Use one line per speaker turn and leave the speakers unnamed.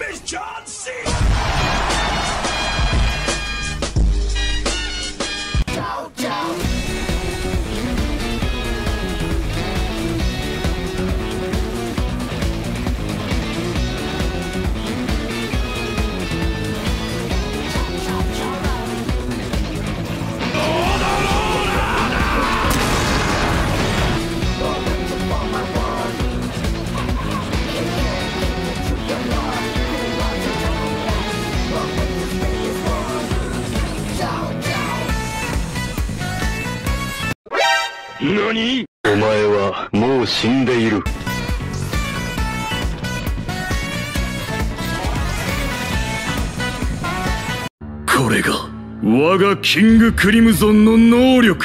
Name is John C.
何？お前はもう死んでいる。これが我がキングクリムゾンの能力